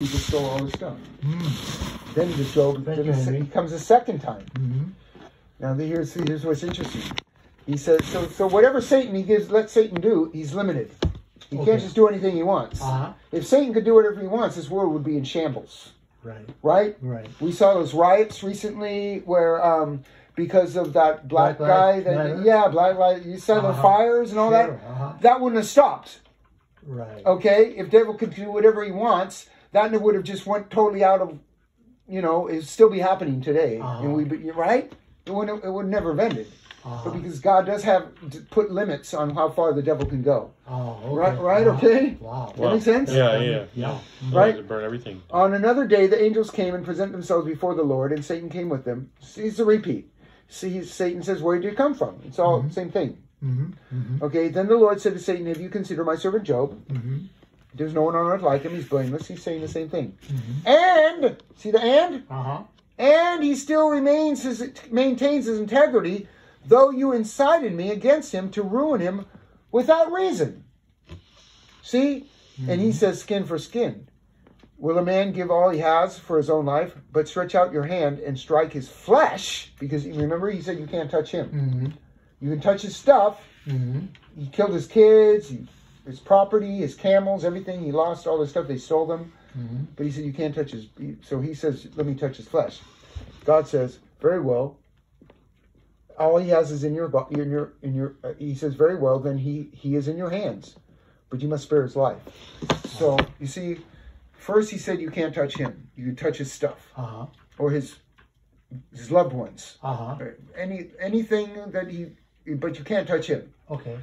he just stole all the stuff. Then the Job Thank you, Henry. comes a second time. Mhm. Now here's here's what's interesting. He says so so whatever Satan he gives let Satan do, he's limited. He Okay. can't just do anything he wants. Uh-huh. If Satan could do whatever he wants, this world would be in shambles. Right. Right? Right. We saw those riots recently where um because of that black, Black guy that Matter? yeah, black light you saw the Uh-huh. fires and all Sure, that. uh-huh. That wouldn't have stopped. Right. Okay? If devil could do whatever he wants, that would have just went totally out of you know, it'd still be happening today. Uh-huh. And we be right? It would it would never have ended. Uh-huh. But because God does have to put limits on how far the devil can go. Oh, okay. Right- right, Uh-huh. okay? Wow. That makes sense? Yeah, yeah, Yeah. Right? To burn everything. On another day, the angels came and presented themselves before the Lord, and Satan came with them. It's a repeat. See, Satan says, Where did you come from? It's all the same thing. Mm-hmm. Mm-hmm. Okay, then the Lord said to Satan, Have you considered my servant Job? Mm-hmm. There's no one on earth like him. He's blameless. He's saying the same thing. Mm-hmm. And, see the and? Uh-huh. And he still remains his, maintains his integrity, though you incited me against him to ruin him without reason. See? And he says, skin for skin. Will a man give all he has for his own life, but stretch out your hand and strike his flesh? Because remember, he said you can't touch him. Mm-hmm. You can touch his stuff. Mm-hmm. He killed his kids, he, his property, his camels, everything. He lost all his stuff. They stole them. Mm-hmm. But he said, You can't touch his. So he says, Let me touch his flesh. God says, Very well. All he has is in your, in your, in your. Uh, he says, Very well, then he, he is in your hands. But you must spare his life. So, you see, first he said, You can't touch him. You can touch his stuff Uh-huh. or his, his loved ones. Uh-huh. Any, anything that he. But you can't touch him. Okay.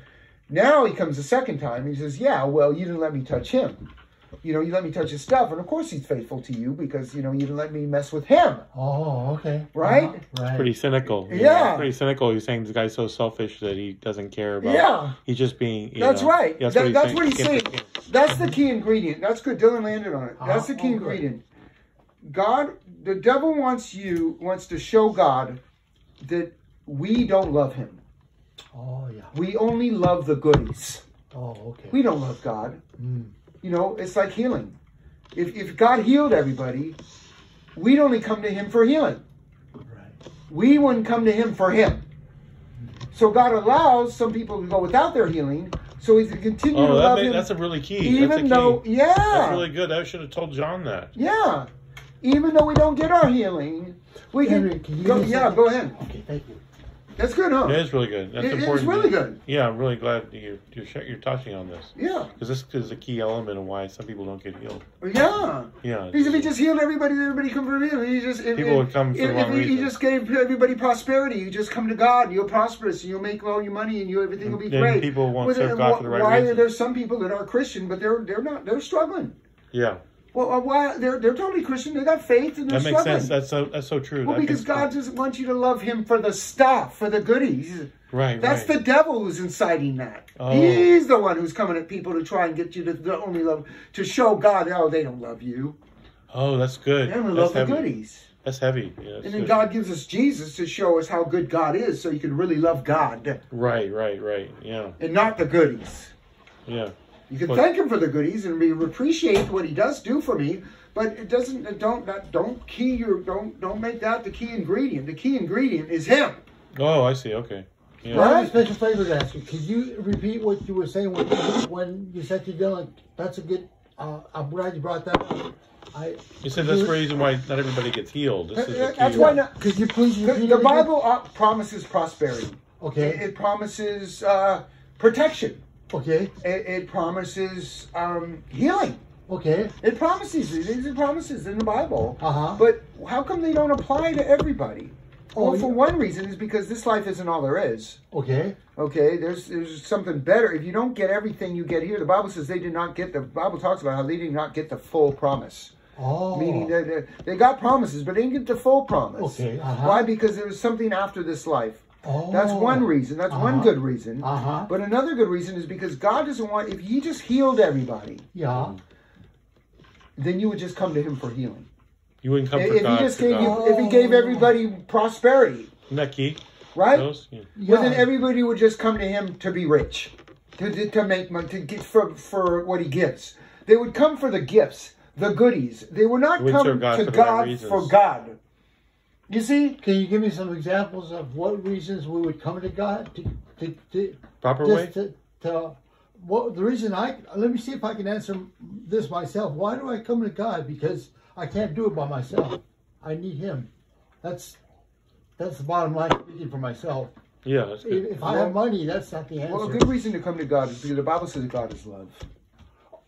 Now he comes the second time. He says, "Yeah, well, you didn't let me touch him. You know, you let me touch his stuff, and of course he's faithful to you because you know you didn't let me mess with him, Oh, okay. right? Uh-huh. Right. Pretty cynical. Yeah. Pretty cynical. He's saying this guy's so selfish that he doesn't care about. Yeah. He's just being. you That's know, right. That's, That- what, he's that's saying. what he's saying. That's the key ingredient. That's good. Dylan landed on it. That's the key Uh-huh. Oh, ingredient. God, the devil wants you wants to show God that we don't love him. Oh, yeah. We only love the goodies. Oh, okay. We don't love God. Mm. You know, it's like healing. If if God healed everybody, we'd only come to Him for healing. Right. We wouldn't come to Him for Him. So God allows some people to go without their healing, so He can continue to Oh, that love may, Him, that's a really key. even that's a key. though, yeah, That's really good. I should have told John that. yeah, even though we don't get our healing, we can. Henry, can you go, give me a yeah, go ahead. Okay, thank you. That's good, huh? It is really good. That's It- it's important. really good. Yeah, I'm really glad you're you're, you're touching on this Yeah, because this is a key element of why some people don't get healed. yeah. Yeah. Because if he just healed everybody, everybody come for him. He just if, People if- would come for if, the wrong if he, he just gave everybody prosperity. You just come to God, you're prosperous, and you'll make all your money, and you everything will be Then great. people won't With- serve God for the right Why are there some people that are Christian, but they're they're not they're struggling? yeah, Well, uh, why they're they're totally Christian. They got faith and they're that makes struggling. sense. That's so that's so true. well, That because God doesn't want you to love Him for the stuff, for the goodies. right, That's right. the devil who's inciting that. Oh. He's the one who's coming at people to try and get you to the only love to show God. Oh, they don't love you. Oh, that's good. They only that's love the goodies. That's heavy. Yeah, that's And then good. God gives us Jesus to show us how good God is, so you can really love God Right, right, right. Yeah, and not the goodies. yeah. You can But- thank Him for the goodies and we appreciate what He does do for me, but it doesn't. Don't that, don't key your don't don't make that the key ingredient. The key ingredient is Him. Oh, I see. Okay. Yeah. Well, I have Right? a special favor to ask you. Could you repeat what you were saying when, when you said to Dylan? That's a good. Uh, I'm glad you brought that up. I. You said that's the reason why not everybody gets healed. This is. That's why not. Could you please The, repeat the it? Bible uh, promises prosperity. Okay. It, it promises uh, protection. Okay. It, it promises um, healing. Okay. It promises it. It promises in the Bible. Uh-huh. But how come they don't apply to everybody? Oh, well, for yeah. one reason is because this life isn't all there is. Okay. Okay, there's there's something better. If you don't get everything you get here, the Bible says they did not get the Bible talks about how they did not get the full promise. Oh. Meaning that they, they got promises, but they didn't get the full promise. Okay, uh-huh. Why? Because there was something after this life. Oh. That's one reason. That's one Uh-huh. good reason. Uh-huh. But another good reason is because God doesn't want. If He just healed everybody, Yeah. then you would just come to Him for healing. You wouldn't come for If God. He just gave God. you, if He gave everybody prosperity, Isn't that key? right? Those? Yeah. Well, then everybody would just come to him to be rich, to, to, to make money, to get for, for what he gives. They would come for the gifts, the goodies. They would not We come God to for the God for God. You see? Can you give me some examples of what reasons we would come to God to to, to Proper way? just to, to what the reason I let me see if I can answer this myself. Why do I come to God? Because I can't do it by myself. I need Him. That's that's the bottom line speaking for myself. Yeah, that's If, good. if I have money, that's not the answer. Well, a good reason to come to God is because the Bible says God is love.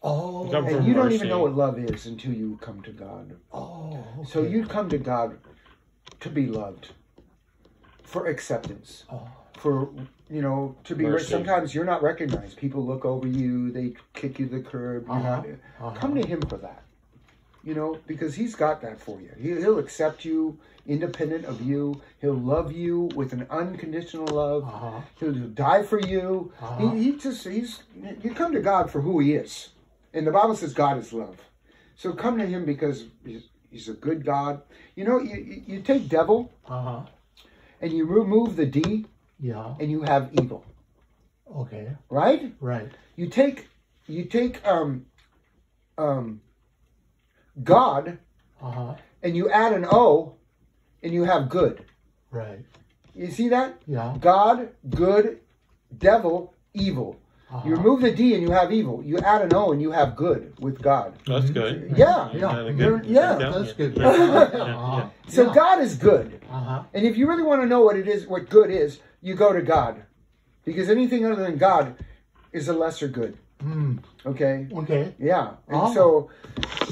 oh, And from you don't even know what love is until you come to God. oh, So you come to God to be loved, for acceptance, Oh. for you know to be. Mercy. Sometimes you're not recognized. People look over you. They kick you to the curb. Uh-huh. not. Uh-huh. Come to Him for that. You know, because He's got that for you. He, he'll accept you, independent of you. He'll love you with an unconditional love. Uh-huh. He'll die for you. Uh-huh. He, he just he's you come to God for who He is, and the Bible says God is love. So come to Him because He's, a good God. You know, you, you take devil Uh huh. and you remove the D, Yeah. and you have evil, Okay. right? Right. You take you take um um God Uh huh. and you add an O, and you have good. Right. You see that? Yeah. God, good, devil, evil. Uh-huh. You remove the D and you have evil. You add an O and you have good with God. That's good. Yeah. You Yeah. had a You're- good- yeah, That's good. Yeah, yeah, Uh-huh. So Yeah. God is good. Uh huh. And if you really want to know what it is, what good is, you go to God. Because anything other than God is a lesser good. Mm. Okay? Okay. Yeah. And Oh. so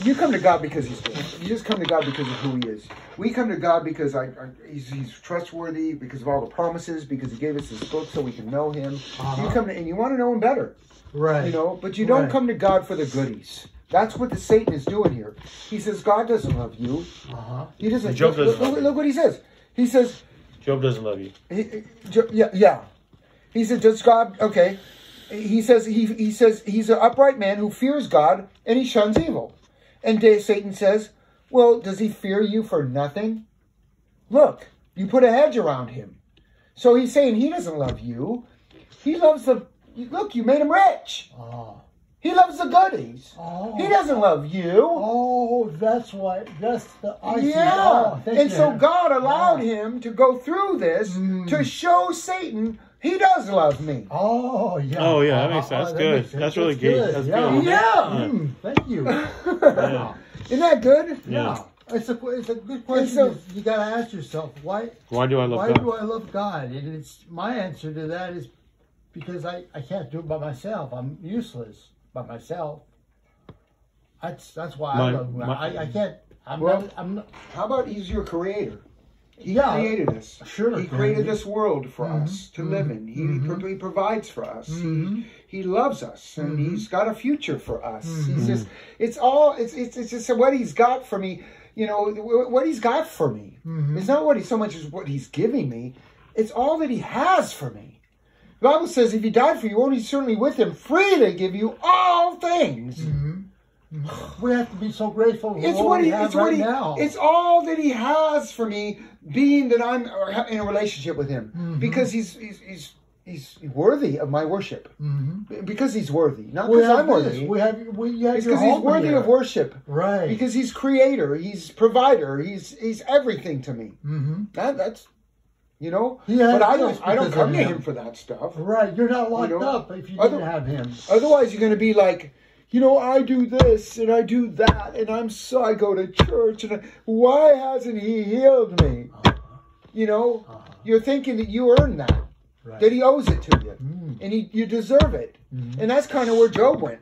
you come to God because He's good. You just come to God because of who He is. We come to God because I, I, he's, he's trustworthy, because of all the promises, because He gave us His book so we can know Him. Uh-huh. You come to, and you want to know Him better. Right. You know, but you don't Right. come to God for the goodies. That's what the Satan is doing here. He says God doesn't love you. Uh huh. He doesn't. Job look, doesn't look- love you. look what he says. He says, Job doesn't love you. he, he- Jo- yeah, yeah. He said, does God? Okay. He says he he says he's an upright man who fears God and he shuns evil. And Satan says, well, does he fear you for nothing? Look, you put a hedge around him. So he's saying he doesn't love you. He loves the. Look, you made him rich. Oh. He loves the goodies. Oh. He doesn't love you. Oh, that's why. That's the. I yeah. Oh, and you. so God allowed Oh. him to go through this Mm. to show Satan he does love me. Oh yeah. Oh, yeah, that makes uh, sense. that Good. makes sense. That's really good. That's yeah. good. Yeah. Mm, thank you. Yeah. Isn't that good? Yeah. It's a it's a good question. so- you got to ask yourself why Why do I love why God? do I love God? And it's my answer to that is because I, I can't do it by myself. I'm useless by myself. That's that's why My- I love God. my- I, I can't. I'm Well- not. I'm not. How about he's your creator? He Yeah. created us. Sure, He created this world for Mhm, us to live in. He, mhm. he provides for us. He, he loves us, and Mhm. he's got a future for us. He's just, it's all, it's, it's, it's just what he's got for me. You know, what he's got for me. It's not what he so much as what he's giving me. It's all that he has for me. The Bible says, if he died for you, won't he certainly with him freely give you all things? We have to be so grateful for It's what, he. It's right what he. now. It's all that he has for me, being that I'm in a relationship with him, Mhm. because he's he's he's he's worthy of my worship, Mhm. because he's worthy, not because I'm this. worthy. We have. We, have It's because he's worthy here. of worship, Right. because he's creator, he's provider, he's he's everything to me. hmm That that's, you know. But I don't I don't come to him. him for that stuff. Right. You're not locked know, up if you other- didn't have him. Otherwise, you're going to be like, you know, I do this and I do that, and I'm so I go to church, and I, why hasn't He healed me? You know, Uh-huh. you're thinking that you earned that, Right. that He owes it to you, Mm. and he, you deserve it, Mhm. and that's kind of where Job went.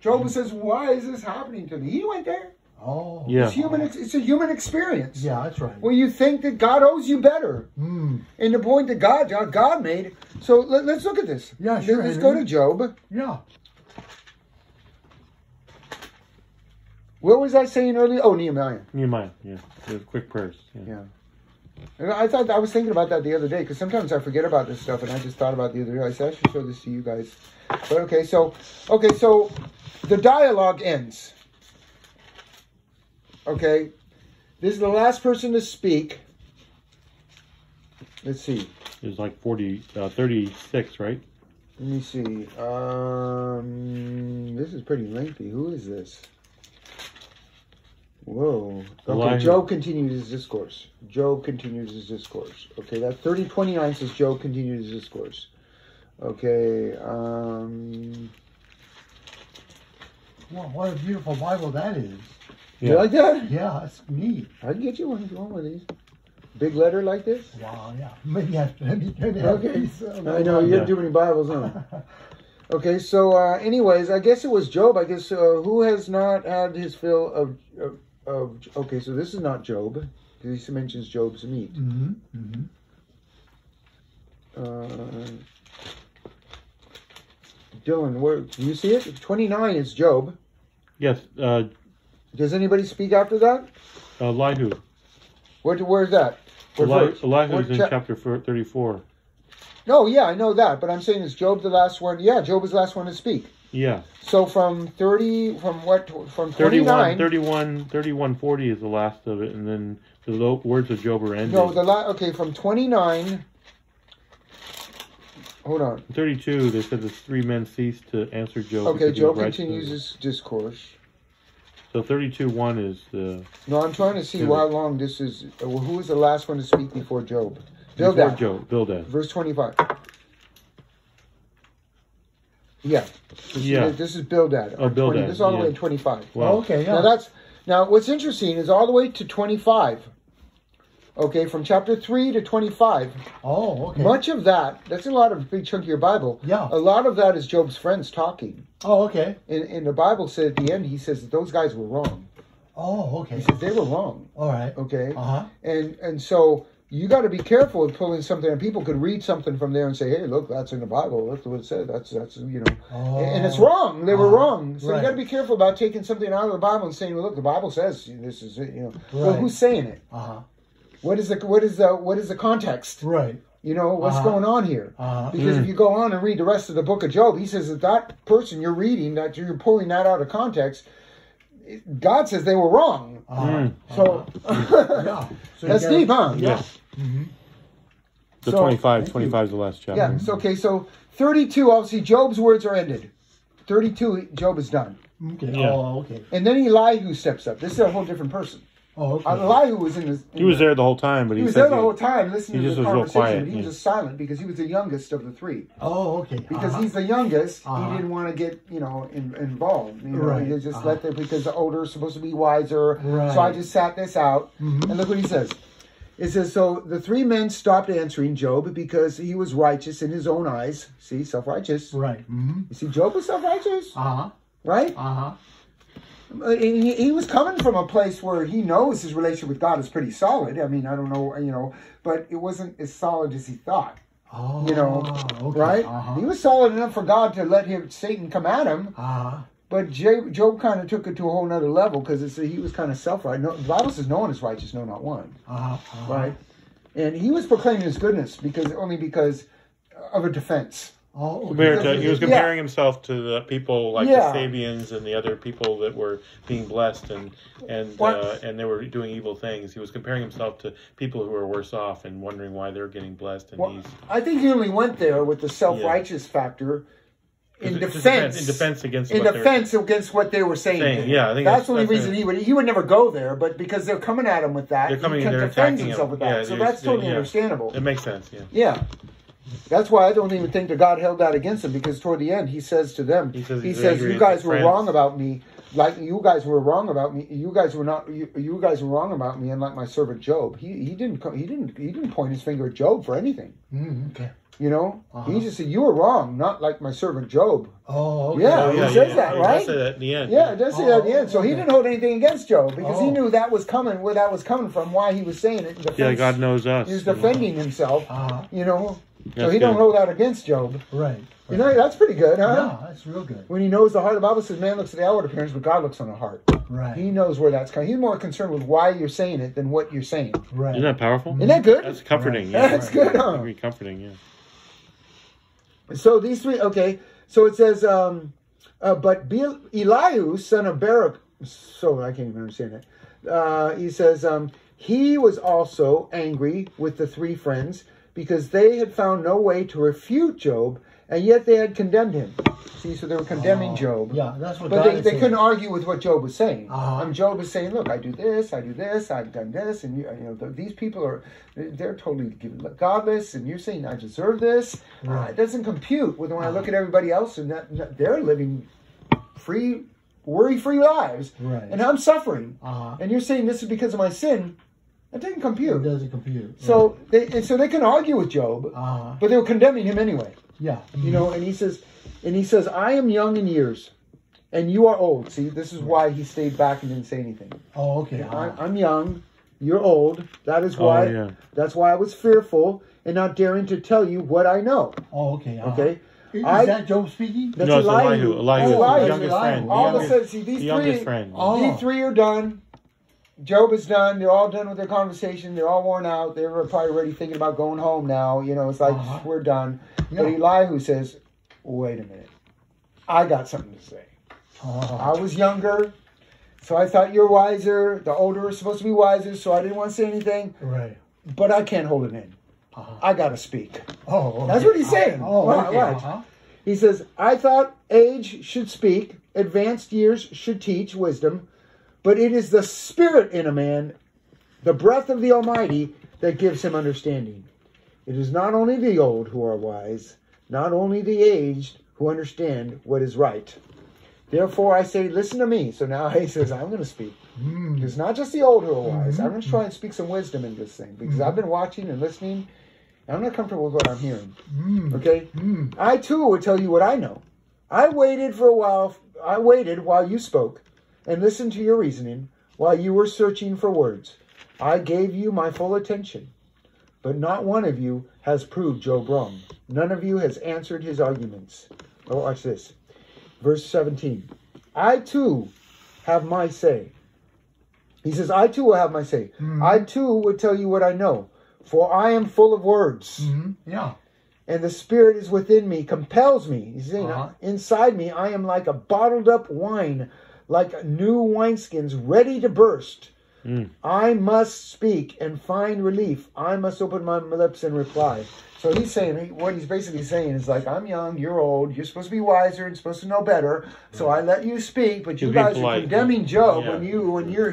Job says, "Why is this happening to me?" He went there. Oh. Yeah. It's human. ex- It's a human experience. Yeah, that's right. Where you think that God owes you better, Mm. and the point that God God, God made. So let, us look at this. Yeah, Let- sure, Let's go to Job. Yeah. What was I saying earlier? Oh, Nehemiah. Nehemiah. Yeah. The quick prayers. Yeah. Yeah. And I thought I was thinking about that the other day because sometimes I forget about this stuff, and I just thought about the other day. I said I should show this to you guys. But okay, so okay, so the dialogue ends. Okay, this is the last person to speak. Let's see. It was like 40, uh, 36, right? Let me see. Um, this is pretty lengthy. Who is this? Whoa. Okay, Elihu. Job continues his discourse. Job continues his discourse. Okay, that 3029 says Job continues his discourse. Okay, um. Wow, what a beautiful Bible that is. You like that? Yeah, that's neat. I can get you one if you want one of these. Big letter like this? Wow, yeah. Maybe I, maybe, maybe I Okay. think so. I know, you Yeah. have too many Bibles, huh? Okay, so, uh, anyways, I guess it was Job. I guess, uh, who has not had his fill of, of, of okay, so this is not Job. Because he mentions Job's meat. hmm hmm Uh, Dylan, where do you see it? Twenty nine is Job. Yes, uh, Does anybody speak after that? Elihu. Where, where's that? What Eli- verse? Elihu What is in chap- chapter 34. No, yeah, I know that, but I'm saying is Job the last one? Yeah, Job is the last one to speak. Yeah. So from thirty, from what? From 31, twenty nine. 31, 31, 40 is the last of it, and then the words of Job are ended. No, the la- okay from twenty nine. Hold on. 32, they said the three men ceased to answer Job. Okay, Job continues his discourse. So 32, 1 is the No, I'm trying to see how long this is. Who was the last one to speak before Job? before Bildad. Job, Bildad. Verse 25. Yeah. This Yeah. Is, this is Bildad. Oh, Bildad, This is all the way yeah. in 25. Wow. Oh, okay, yeah. Now that's now what's interesting is all the way to 25. Okay, from chapter 3 to 25. oh, okay. Much of that, that's a lot of big chunk of your Bible. Yeah. A lot of that is Job's friends talking. Oh, okay. And, and the Bible said at the end, he says that those guys were wrong. Oh, okay. He says they were wrong. All right. Okay. Uh huh. And and so you got to be careful with pulling something. And people could read something from there and say, "Hey, look, that's in the Bible. That's what it said. That's that's you know." Oh. And it's wrong. They were Uh-huh. wrong. So you Right. got to be careful about taking something out of the Bible and saying, "Well, look, the Bible says this is it." You know, well, who's saying it? Uh huh. What is the what is the what is the context? Right. You know, what's Uh-huh. going on here? Uh-huh. Because if you go on and read the rest of the book of Job, he says that that person you're reading, that you're pulling that out of context, God says they were wrong. Uh-huh. Mm. So Yeah. So that's gotta- deep, huh? Yeah. Mhm. The So- 25, Thank you. 25 is the last chapter. Yeah. So okay. So thirty-two. Obviously, Job's words are ended. Thirty-two. Job is done, Okay. Yeah. Oh, okay. and then Elihu steps up. This is a whole different person. Oh, okay. Elihu was in this. He was there the whole time, but He he, was there the he- whole time listening he to just the was real conversation. quiet, but he was just silent because he was the youngest of the three. Oh, okay. Because Uh-huh. he's the youngest, Uh-huh. he didn't want to get you know in, involved. You know, Right. he just Uh-huh. let the because the older is supposed to be wiser. Right. So I just sat this out, Mhm. and look what he says. It says so. The three men stopped answering Job because he was righteous in his own eyes. See, self righteous. Right. Mm-hmm. You see, Job was self righteous, Uh huh. right? Uh huh. Uh, He, he was coming from a place where he knows his relationship with God is pretty solid. I mean, I don't know, you know, but it wasn't as solid as he thought. Oh. You know, okay. right? Uh-huh. He was solid enough for God to let him Satan come at him, Uh-huh. But J- Job kind of took it to a whole nother level because he was kind of self right. No, the Bible says no one is righteous, no, not one, Uh-huh. uh-huh. right? And he was proclaiming his goodness because only because of a defense. Oh. Compared to, he was Yeah. comparing himself to the people like Yeah. the Sabeans and the other people that were being blessed and and uh, and they were doing evil things. He was comparing himself to people who were worse off and wondering why they're getting blessed. And Well, he's I think he only went there with the self righteous factor in defense. in defense against in defense against what they were saying. Saying, yeah, I think that's that's- the only that's reason he would he would never go there, but because they're coming at him with that, They're coming he can they're defend attacking himself him. with that. Yeah, so that's totally yeah. understandable. It makes sense. Yeah. Yeah. That's why I don't even think that God held that against him because toward the end he says to them, He says he says, "You guys were friends." wrong about me, like you guys were wrong about me. You guys were not. You, you guys were wrong about me, and like my servant Job. He he didn't co- he didn't he didn't point his finger at Job for anything. Mm, okay. You know, Uh-huh. he just said you were wrong, not like my servant Job. Oh, okay. Yeah, Oh, he says yeah. that, He right? does say that in the end. Yeah, it does say that at the end. So he didn't hold anything against Job because he Oh. knew that was coming, where that was coming from, why he was saying it. in Yeah. God knows us. He was defending himself. Uh-huh. You know, so That's he don't hold that against Job. Right. You know, that's pretty good, huh? Yeah, that's real good. When he knows the heart, of the Bible says man looks at the outward appearance, but God looks on the heart. Right. He knows where that's coming. He's more concerned with why you're saying it than what you're saying. right. Isn't that powerful? Isn't that good? That's comforting. Right. Yeah. That's good, huh? Very comforting. Yeah. So these three, okay. So it says, um, uh, but Bel- Elihu, son of Barak, so I can't even understand that. Uh, he says, um, he was also angry with the three friends because they had found no way to refute Job and yet they had condemned him. See, so they were condemning Oh, Job. Yeah, that's what But God they, they saying. couldn't argue with what Job was saying. Uh-huh. And Job is saying, "Look, I do this, I do this, I've done this, and you, you know th- these people are they're totally godless, and you're saying I deserve this. Uh, it doesn't compute with when I look at everybody else, and that, that they're living free, worry-free lives, Right. and I'm suffering. Uh-huh. And you're saying this is because of my sin. That doesn't compute. It compute. doesn't compute. So they and so they can argue with Job, Uh-huh. but they were condemning him anyway. Yeah. You know, and he says, and he says, I am young in years, and you are old. See, this is why he stayed back and didn't say anything. Oh, okay. I'm, Uh-huh. I'm young, you're old. That is Oh, why. yeah. That's why I was fearful and not daring to tell you what I know. Oh, okay. Uh-huh. Okay, Is I- that Job speaking? that's no, it's Elihu. Elihu. Elihu, Oh, the Elihu. youngest Elihu. friend. All of a sudden, see these the three. friend. Oh. These three are done. Job is done. They're all done with their conversation. They're all worn out. They're probably already thinking about going home now. You know, it's like Uh-huh. we're done. But Elihu says, "Wait a minute, I got something to say. Oh, I was younger, so I thought you're wiser. The older is supposed to be wiser, so I didn't want to say anything. right. But I can't hold it in. Uh-huh. I got to speak." Oh, okay. That's what he's saying. Oh, Right, okay. right. Uh-huh. He says, I thought age should speak, advanced years should teach wisdom, but it is the spirit in a man, the breath of the Almighty, that gives him understanding. It is not only the old who are wise, not only the aged who understand what is right. Therefore I say, listen to me. So now he says, I'm going to speak. Mm. It's not just the old who are wise. I'm going to try and speak some wisdom in this thing because I've been watching and listening. And I'm not comfortable with what I'm hearing. Mm. Okay? Mm. I too will tell you what I know. I waited for a while. I waited while you spoke and listened to your reasoning while you were searching for words. I gave you my full attention. But not one of you has proved Job wrong. None of you has answered his arguments. Oh, watch this. Verse 17. I too have my say. He says, I too will have my say. I too will tell you what I know, for I am full of words Mhm. Yeah. and the spirit is within me, compels me. He's saying, Uh-huh. inside me, I am like a bottled up wine, like new wineskins ready to burst. Mm. I must speak and find relief. I must open my lips and reply. So he's saying, he- what he's basically saying is like, I'm young, you're old, you're supposed to be wiser and supposed to know better. So I let you speak, but you guys are condemning Job Yeah. when you when you're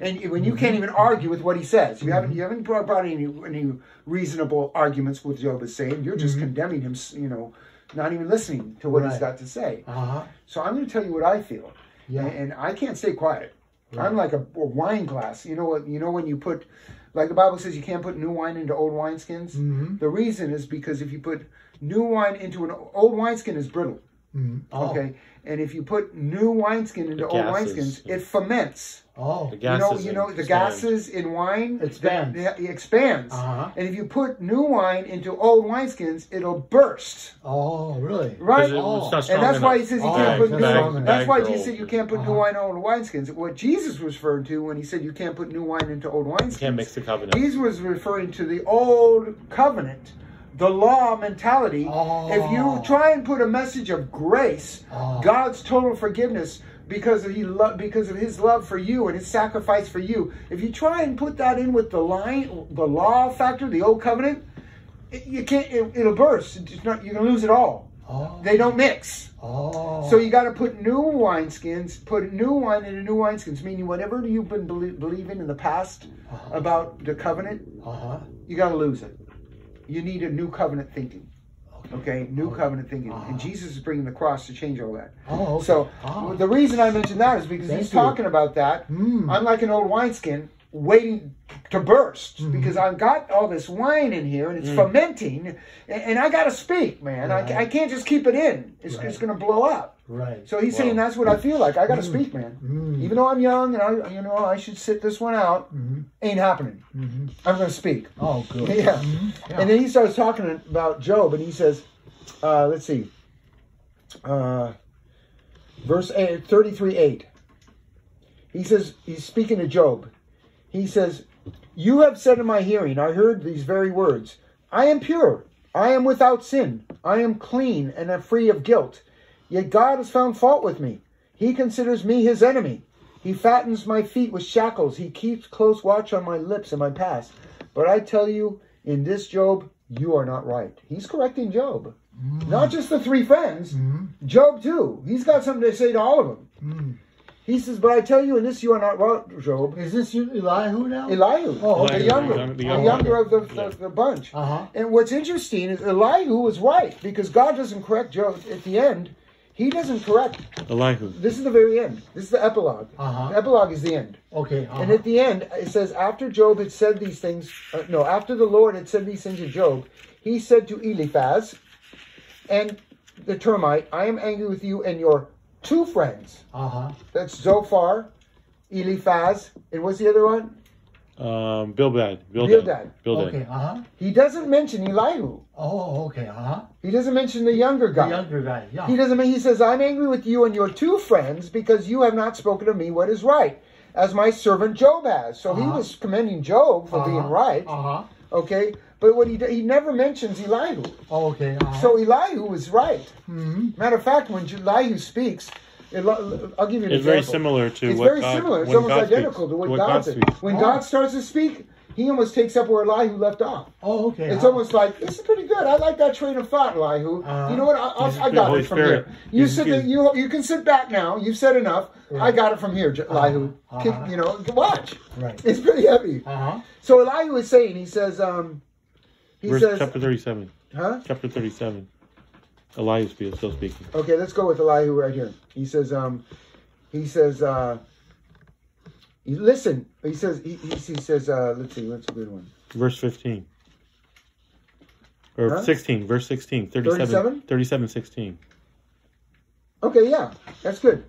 and when you can't even argue with what he says. You haven't you haven't brought, any any reasonable arguments with Job is saying. You're just condemning him. You know, not even listening to what he's got to say. Uh-huh. So I'm going to tell you what I feel, Yeah. and, and I can't stay quiet. I'm like a, a wine glass. You know what? You know when you put, like the Bible says, you can't put new wine into old wineskins. Mhm. The reason is because if you put new wine into an old wineskin, is brittle. Mm. Oh. Okay, and if you put new wineskin into old gases, wineskins, yeah. it ferments. Oh. The gases You know, gases you know, expand. the gases in wine Expands. they- they- it expands. Uh-huh. And if you put new wine into old wineskins, it'll burst. Oh, really? Right. it- Oh. it's not strong And that's why he says you Oh, can't put new. not strong enough. That's why Bag Jesus said you can't put new Uh-huh. wine in old wineskins. What Jesus was referring to when he said you can't put new wine into old wineskins. You can't mix the covenant. He was referring to the old covenant, the law mentality. Oh. If you try and put a message of grace, Oh. God's total forgiveness because of he lo- because of his love for you and his sacrifice for you, if you try and put that in with the line, the law factor, the old covenant, it, you can't. It, it'll burst. It's not, you're gonna lose it all. Oh. They don't mix. Oh. So you got to put new wineskins, put new wine into new wineskins, meaning whatever you've been belie- believing in the past Uh-huh. about the covenant, Uh-huh. you got to lose it. You need a new covenant thinking. Okay, new covenant thinking, Uh-huh. and Jesus is bringing the cross to change all that. Oh, okay. So Ah. the reason I mentioned that is because Thank he's you. talking about that. Mm. I'm like an old wineskin waiting to burst Mm-hmm. because I've got all this wine in here and it's fermenting, and, and I got to speak, man. I, Right. I can't just keep it in. It's, Right. it's going to blow up. Right. So he's saying that's what I feel like. I got to speak, man. Mm. Even though I'm young and I, you know, I should sit this one out. Mhm. Ain't happening. Mhm. I'm going to speak. Oh, good. Yeah. Mhm. Yeah. And then he starts talking about Job, and he says, uh, let's see, uh, verse 8, 33 8. He says, he's speaking to Job. He says, You have said in my hearing, I heard these very words I am pure, I am without sin, I am clean and am free of guilt. Yet God has found fault with me. He considers me his enemy. He fattens my feet with shackles. He keeps close watch on my lips and my past. But I tell you, in this Job, you are not right. He's correcting Job. Not just the three friends, Mhm. Job too. He's got something to say to all of them. Mm. He says, But I tell you, in this you are not right, Job. Is this you, Elihu now? Elihu, Oh, the younger, The the younger younger of the, Yeah. the, the bunch. Uh huh. And what's interesting is Elihu was right because God doesn't correct Job at the end. He doesn't correct. Elihu. This is the very end. This is the epilogue. Uh-huh. The epilogue is the end. Okay. Uh-huh. And at the end, it says, after Job had said these things, uh, no, after the Lord had said these things to Job, he said to Eliphaz and the Temanite, I am angry with you and your two friends. uh huh. That's Zophar, Eliphaz, and what's the other one? Um, Bildad. Bildad. Bildad. Bildad. Okay. Uh huh. He doesn't mention Elihu. Oh, okay. Uh huh. He doesn't mention the younger guy. The guy. younger guy. Yeah. He doesn't. He says, "I'm angry with you and your two friends because you have not spoken to me what is right, as my servant Job has." So he Uh-huh. was commending Job for being right. Uh huh. Okay, but what he he never mentions Elihu. Oh, okay. Uh-huh. So Elihu was right. Mhm. Matter of fact, when Elihu speaks, Eli- I'll give you an It's very similar to It's what very God, similar. It's when almost God identical speaks, to what, what God, God said. When Oh. God starts to speak, he almost takes up where Elihu left off. Oh, okay. It's uh-huh. almost like this is pretty good. I like that train of thought, Elihu. Uh-huh. you know what? I, I, I got Holy it from Spirit. here. You He's- sit. he's- you you can sit back now. You've said enough. Yeah. I got it from here, Elihu. Uh-huh. Kick- You know, watch. Right. It's pretty heavy. Uh huh. So Elihu is saying, he says, um, he Verse says, chapter 37. huh? Chapter 37. Elihu is still speaking. Okay, let's go with Elihu right here. He says, um, he says, uh, he- listen. He says, he, he, he says, uh, let's see, what's a good one? Verse 15. Or Huh? 16. Verse 16. 37. 37? 37, 16. Okay, yeah, that's good.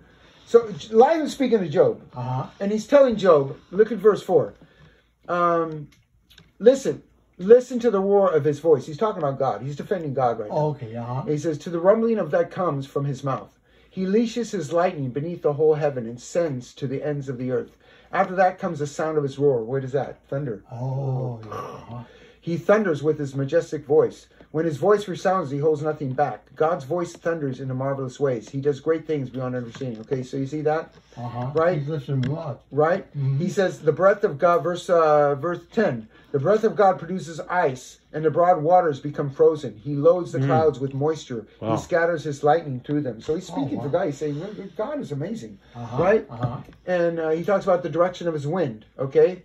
So Elihu's speaking to Job. Uh huh. and he's telling Job, look at verse 4. Um, listen, listen to the roar of his voice. He's talking about God. He's defending God right now. Okay. Uh huh. He says, to the rumbling of that comes from his mouth. He leashes his lightning beneath the whole heaven and sends to the ends of the earth. After that comes the sound of his roar. What is that? Thunder. Oh, yeah. He thunders with his majestic voice. When his voice resounds, he holds nothing back. God's voice thunders in marvelous ways. He does great things beyond understanding. Okay, so you see that? Uh-huh. Right. He's listening a lot. right? Mhm. He says the breath of God, verse uh, verse ten. The breath of God produces ice, and the broad waters become frozen. He loads the clouds with moisture. Wow. He scatters his lightning through them. So he's speaking wow. to God. He's saying, God is amazing, Uh-huh. right? Uh-huh. And uh, he talks about the direction of his wind. Okay,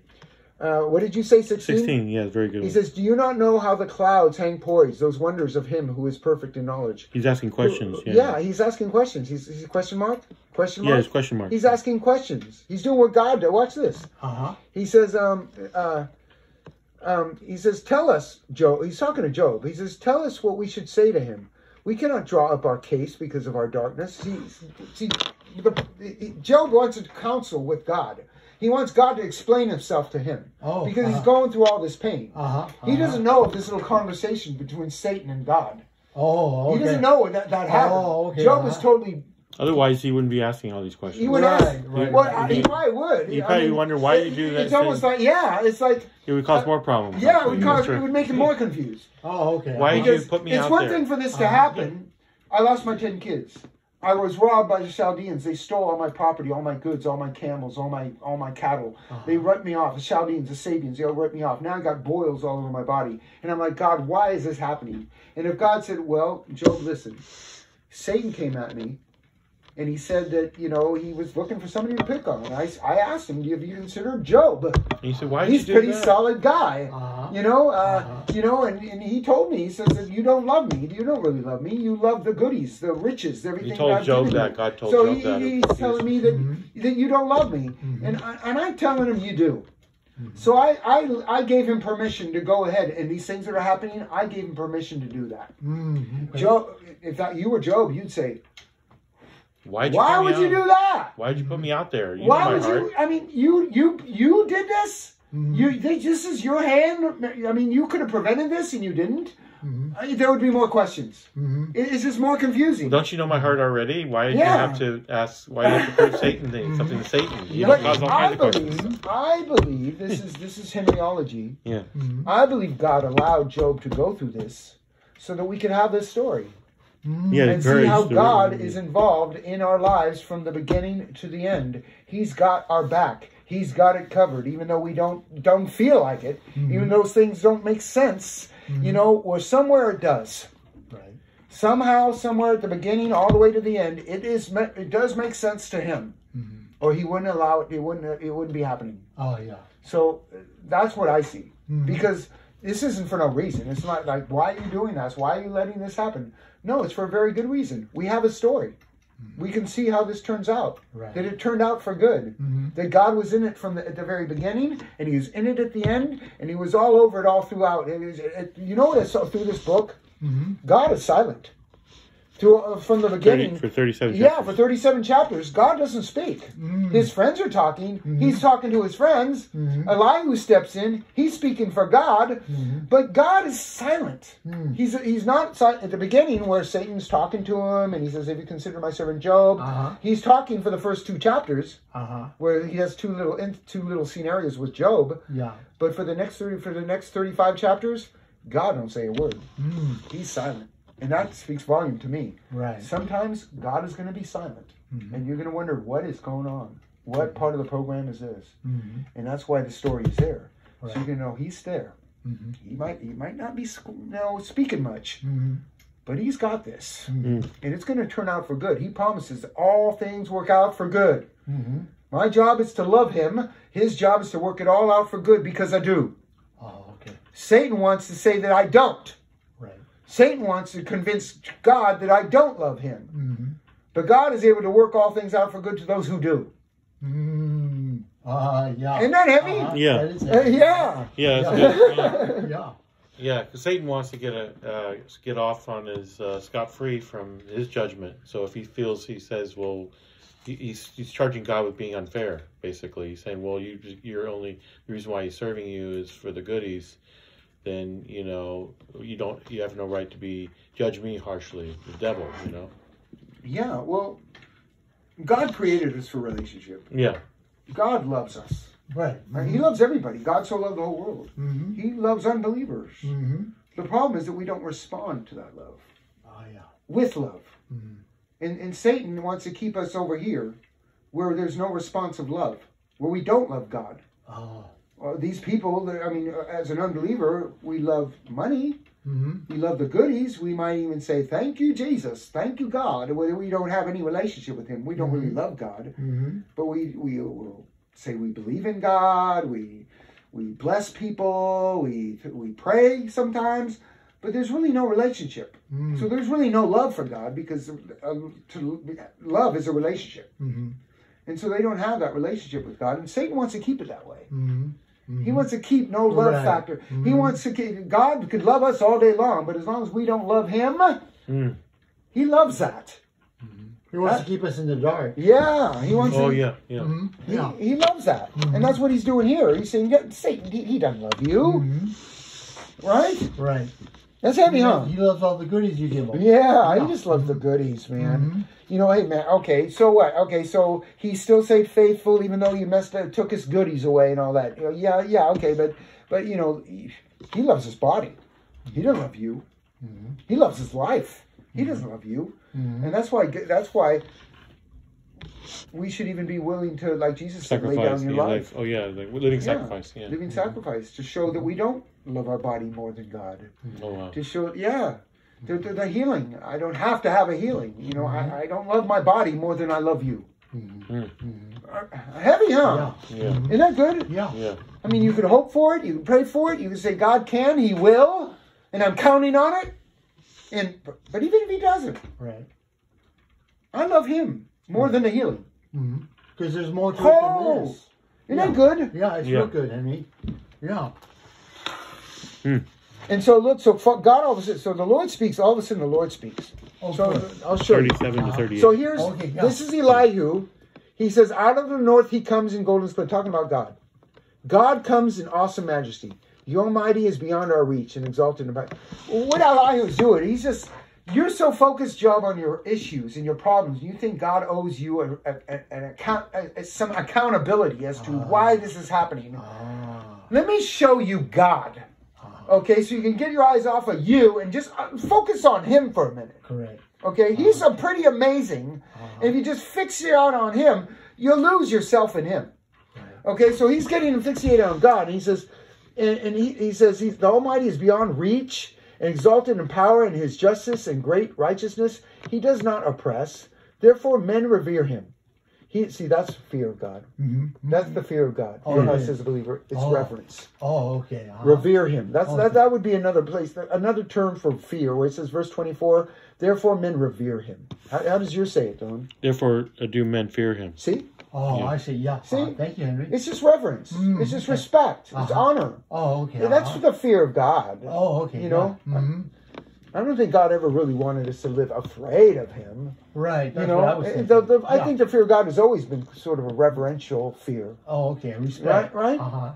uh, what did you say? Sixteen. 16. Yeah, very good. He one. says, "Do you not know how the clouds hang poised? Those wonders of Him who is perfect in knowledge." He's asking questions. Yeah. Yeah, he's asking questions. He's, he's question mark. Question mark? Yeah, it's question mark. He's asking questions. He's doing what God does. Watch this. Uh-huh. He says, um, uh, um, he says, tell us, Job. He's talking to Job. He says, tell us what we should say to him. We cannot draw up our case because of our darkness. See, see the, Job wants to counsel with God. He wants God to explain himself to him Oh, because he's uh-huh. going through all this pain. Uh-huh. He uh-huh. doesn't know of this little conversation between Satan and God. Oh, okay. He doesn't know that that happened. Oh, okay, Job is uh-huh. totally. Otherwise, he wouldn't be asking all these questions. He would Right, ask. right, well, right. I- he probably would. You I probably mean, wonder why it- you do that It's almost like yeah, it's like It would cause more problems. yeah, it would, cause, That's it would make him more confused. Oh, okay. Why uh-huh. did you Because put me it's out one there? thing for this to Uh-huh. happen. I lost my ten kids. I was robbed by the Chaldeans. They stole all my property, all my goods, all my camels, all my all my cattle. Uh-huh. They ripped me off. The Chaldeans, the Sabeans, they all ripped me off. Now I got boils all over my body, and I'm like, God, why is this happening? And if God said, Well, Job, listen, Satan came at me, and he said that you know he was looking for somebody to pick on. And I, I asked him, Have you considered Job? He said, why did He's a you do pretty that? solid guy. Uh-huh. You know, uh, Uh-huh. you know, and, and he told me, he says that you don't love me. You don't really love me. You love the goodies, the riches, everything. He told that I've Job that. you. God told so Job he, that. he's telling me that Mm-hmm. that you don't love me, and I, and I'm telling him you do. So I, I I gave him permission to go ahead, and these things that are happening, I gave him permission to do that. Mhm. Job, if that you were Job, you'd say, Why'd you why would you do that? Why'd you put me out there? You Why would heart. you? I mean, you you you did this. Mhm. You they, this is your hand. I mean, you could have prevented this, and you didn't. Mhm. I- there would be more questions. Mhm. It- It's just more confusing. Don't you know my heart already? Why did Yeah. you have to ask? Why did you have to prove Satan thing, something to Satan? You But know, cause all I kinds of questions. believe, I believe this is this is Henryology. Yeah. Mhm. I believe God allowed Job to go through this so that we could have this story and very see how God is involved in our lives from the beginning to the end. He's got our back. He's got it covered, even though we don't don't feel like it, even though those things don't make sense. You know, or somewhere it does. Right. somehow, somewhere at the beginning, all the way to the end, it is it does make sense to him, or he wouldn't allow it. It wouldn't. It wouldn't be happening. Oh yeah. So that's what I see. Because this isn't for no reason. It's not like, why are you doing this? Why are you letting this happen? No, it's for a very good reason. We have a story. We can see how this turns out. Right. That it turned out for good. Mm-hmm. That God was in it from the, at the very beginning, and He was in it at the end, and He was all over it all throughout. It is, it, you know what I through this book? Mm-hmm. God is silent. To, uh, from the 30, beginning, for 37 yeah, chapters. for 37 chapters, God doesn't speak. His friends are talking. He's talking to his friends. Elihu steps in. He's speaking for God, but God is silent. He's he's not at the beginning where Satan's talking to him and he says, if you consider my servant Job?" Uh-huh. He's talking for the first two chapters Uh huh. where he has two little two little scenarios with Job, Yeah. but for the next 30 for the next 35 chapters, God don't say a word. Mm. He's silent. And that speaks volume to me. Right. Sometimes God is going to be silent, and you're going to wonder what is going on. What part of the program is this? Mhm. And that's why the story is there. So you're going to know He's there. Mhm. He might He might not be sc- no speaking much, Mhm. but He's got this, Mm. and it's going to turn out for good. He promises all things work out for good. My job is to love Him. His job is to work it all out for good because I do. Oh, okay. Satan wants to say that I don't. Right. Satan wants to convince God that I don't love Him. Mhm. But God is able to work all things out for good to those who do. Mm. Uh, yeah. Isn't that heavy? Uh-huh. Yeah. That is Uh, heavy. yeah. Yeah, that's Yeah. good. Yeah. yeah. Yeah, because Satan wants to get a uh, get off on his uh, scot free from his judgment. So if he feels he says, well, he, he's he's charging God with being unfair. Basically, he's saying, well, you you're only the reason why he's serving you is for the goodies. Then you know you don't you have no right to be judge me harshly, the devil. You know. Yeah, well, God created us for relationship. Yeah. God loves us. Right. Right? He loves everybody. God so loved the whole world. Mm-hmm. He loves unbelievers. Mm-hmm. The problem is that we don't respond to that love Oh, yeah. with love. Mhm. And, and Satan wants to keep us over here where there's no response of love, where we don't love God. Oh. Uh, these people, that- I mean, uh, as an unbeliever, we love money. Mm-hmm. We love the goodies. We might even say, Thank you, Jesus. Thank you, God. Whether we don't have any relationship with Him, we don't really love God. Mm-hmm. But we, we will say we believe in God. We, we bless people. We, we pray sometimes. But there's really no relationship. Mm-hmm. So there's really no love for God because uh, to love is a relationship. Mm-hmm. And so they don't have that relationship with God. And Satan wants to keep it that way. Mm-hmm. He wants to keep no love Right. factor. He Mhm. wants to keep, God could love us all day long, but as long as we don't love him, Mm. he loves that. He wants to keep us in the dark. Yeah, he wants Oh to, yeah, yeah. Mm-hmm. he, Yeah. he loves that. And that's what he's doing here. He's saying, yeah, Satan, he, he doesn't love you, Mm-hmm. right? Right. That's heavy, huh? He loves all the goodies you give him. Yeah, Yeah. he just loves the goodies, man. You know, hey, man, okay, so what? Okay, so he still stayed faithful even though you messed up, took his goodies away and all that. You know, yeah, yeah, okay, but, but you know, he, he loves his body. He doesn't love you. Mm-hmm. He loves his life. He doesn't mm-hmm. love you. Mhm. And that's why, that's why we should even be willing to, like Jesus said, lay Sacrifice, down your like life. oh yeah, like living Yeah. sacrifice. Yeah. Living mm-hmm. sacrifice to show that we don't love our body more than God. Oh wow. to show yeah the, the, the healing i don't have to have a healing you know I, I don't love my body more than i love you Mm. Uh, heavy huh Yeah. Yeah. isn't that good Yeah. Yeah. i mean you can hope for it you can pray for it you can say god can he will and i'm counting on it and but even if he doesn't Right. i love him more than the healing Mm-hmm. Because there's more to it Oh. than this. isn't that good Yeah, it's Yeah. real good, Henry. Yeah. And so look so god all of a sudden so the lord speaks all of a sudden the lord speaks Oh, so good. i'll show you Thirty-seven to thirty-eight. So here's Okay, yeah. this is Elihu. He says, "Out of the north he comes in golden splendor." Talking about God. God comes in awesome majesty. The Almighty is beyond our reach and exalted. About what Elihu's doing, he's just. You're so focused, Job, on your issues and your problems. You think God owes you a, a, a- an account, a, a- some accountability as to why this is happening. Ah. Let me show you God. Okay, so you can get your eyes off of you and just uh, focus on Him for a minute. Correct. Okay, he's a pretty amazing. And if you just fix it out on him, you'll lose yourself in him. Okay, so he's getting fixated on God. And he says, and, and he, he says he's, the Almighty is beyond reach and exalted in power and his justice and great righteousness. He does not oppress. Therefore, men revere him. He see that's fear of God. Mhm. That's the fear of God Oh, for yeah. us as a believer. It's Oh. reverence. Oh, okay. uh-huh. Revere him. That's that. Okay. That would be another place, another term for fear, where it says, verse twenty-four. Therefore, men revere him. How, how does yours say it, Don? Therefore, uh, do men fear him. See, Oh, Yeah. I see. Yeah. See? Uh, thank you, Henry. it's just reverence. Mm, it's just okay. respect. It's Uh-huh. honor. oh, okay. That's uh-huh. the fear of God. Oh, okay. you know, hmm I don't think God ever really wanted us to live afraid of Him. Right. You know, what I was Uh, the, the, I Yeah. think the fear of God has always been sort of a reverential fear. Oh, okay. Respect. Right, right. Uh huh.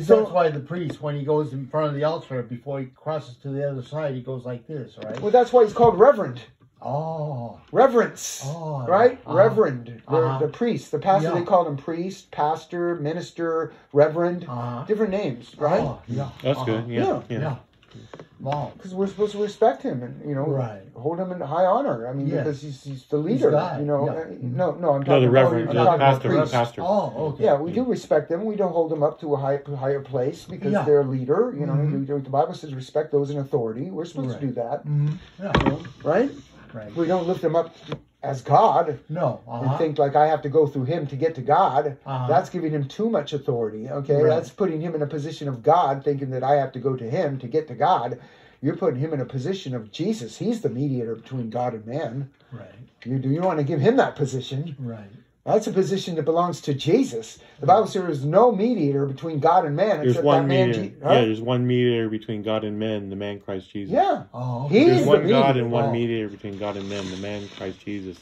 So- that's why the priest, when he goes in front of the altar, before he crosses to the other side, he goes like this, right? Well, that's why he's called reverend. Oh. Reverence, Oh, right? uh-huh. Reverend, the, Uh-huh. the priest, the pastor. Yeah. They called him priest, pastor, minister, reverend, Uh-huh. different names, right? Oh, yeah. That's Uh-huh. good. Yeah. Yeah. Yeah. Yeah. Because we're supposed to respect him and you know Right. hold him in high honor. I mean, Yes. because he's, he's the leader. God, You know, yeah. Uh, no, no, I'm No, talking the about, reverend, I'm the talking about pastor, the pastor. Oh, okay. Yeah, we do respect them. We don't hold them up to a high, higher place because Yeah. they're a leader. You know, Mhm. we- the Bible says respect those in authority. We're supposed Right. to do that, hmm Yeah. you know, right? Right. We don't lift them up as God No. and Uh-huh. think like I have to go through Him to get to God. Uh-huh. That's giving Him too much authority. Okay, Right. that's putting Him in a position of God, thinking that I have to go to Him to get to God. You're putting Him in a position of Jesus. He's the mediator between God and man. Right. You do you want to give Him that position? Right. That's a position that belongs to Jesus. The Bible says there is no mediator between God and man There's except one that man. mediator. Je- huh? Yeah, there's one mediator between God and men, the man Christ Jesus. yeah, Oh, okay. There's He's one the God mediator. and one Oh. mediator between God and men, the man Christ Jesus.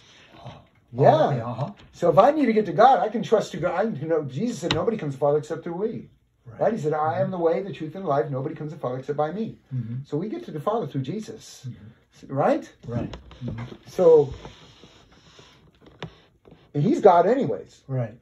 yeah. Oh, okay. Uh-huh. So if I need to get to God, I can trust to God. I, you know, Jesus said, "Nobody comes to Father except through me." Right? He said, "I am the way, the truth, and the life. Nobody comes to Father except by me." Mhm. So we get to the Father through Jesus, Mm-hmm. right? Right. So, and He's God, anyways. Right.